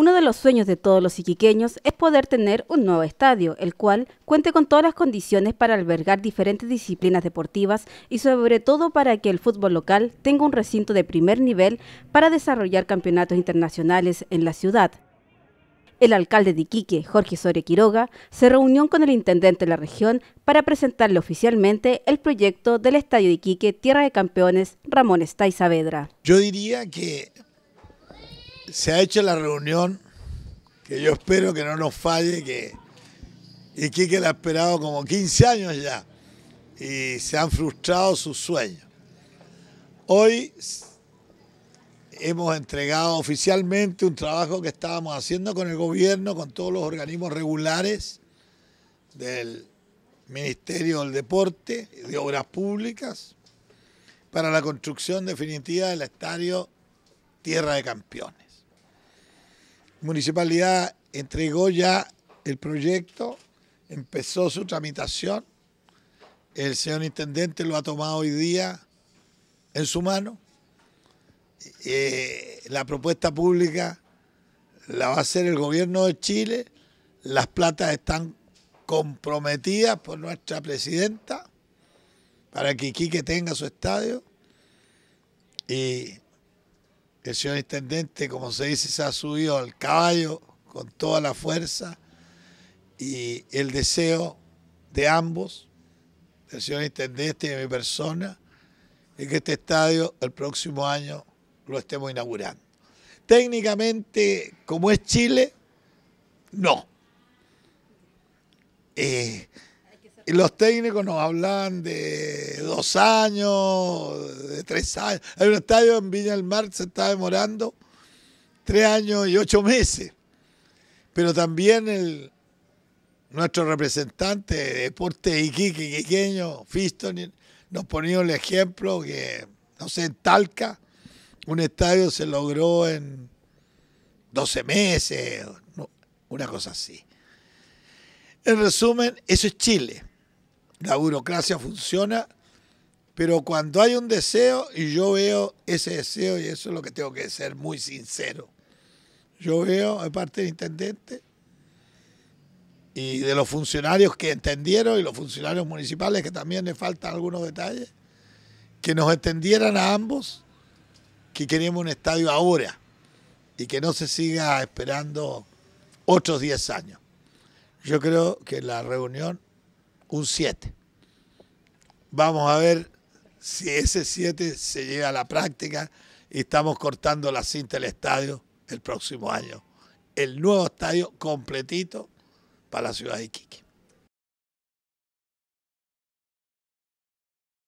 Uno de los sueños de todos los iquiqueños es poder tener un nuevo estadio, el cual cuente con todas las condiciones para albergar diferentes disciplinas deportivas y sobre todo para que el fútbol local tenga un recinto de primer nivel para desarrollar campeonatos internacionales en la ciudad. El alcalde de Iquique, Jorge Soria Quiroga, se reunió con el intendente de la región para presentarle oficialmente el proyecto del Estadio Iquique Tierra de Campeones Ramón Estay Saavedra. Yo diría que se ha hecho la reunión, que yo espero que no nos falle, que Iquique la ha esperado como 15 años ya y se han frustrado sus sueños. Hoy hemos entregado oficialmente un trabajo que estábamos haciendo con el gobierno, con todos los organismos regulares del Ministerio del Deporte y de Obras Públicas para la construcción definitiva del estadio Tierra de Campeones municipalidad entregó ya el proyecto, empezó su tramitación, el señor intendente lo ha tomado hoy día en su mano, eh, la propuesta pública la va a hacer el gobierno de Chile, las platas están comprometidas por nuestra presidenta para que Iquique tenga su estadio. Y el señor intendente, como se dice, se ha subido al caballo con toda la fuerza y el deseo de ambos, del señor intendente y de mi persona, es que este estadio el próximo año lo estemos inaugurando. Técnicamente, como es Chile, no. Eh, y los técnicos nos hablan de dos años, de tres años. Hay un estadio en Viña del Mar se está demorando tres años y ocho meses. Pero también el, nuestro representante de deporte Iquique, Iquiqueño, Fiston, nos ponía el ejemplo que, no sé, en Talca, un estadio se logró en 12 meses, una cosa así. En resumen, eso es Chile la burocracia funciona, pero cuando hay un deseo y yo veo ese deseo, y eso es lo que tengo que ser muy sincero, yo veo de parte del intendente y de los funcionarios que entendieron y los funcionarios municipales que también le faltan algunos detalles, que nos entendieran a ambos que queremos un estadio ahora y que no se siga esperando otros 10 años. Yo creo que la reunión un 7. Vamos a ver si ese 7 se llega a la práctica y estamos cortando la cinta del estadio el próximo año. El nuevo estadio completito para la ciudad de Iquique.